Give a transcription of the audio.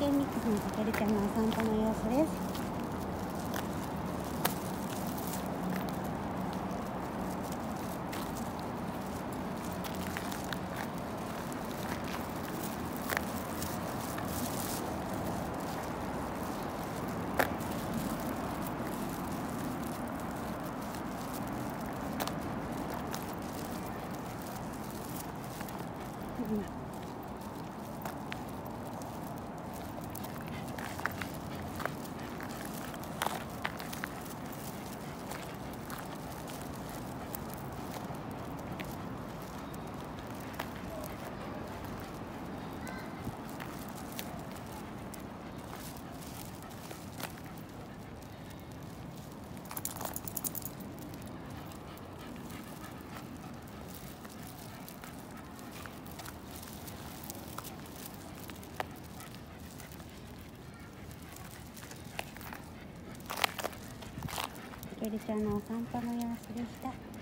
ケンミックスのかけるちゃんのお散歩の様子です。うエルちゃんのお散歩の様子でした。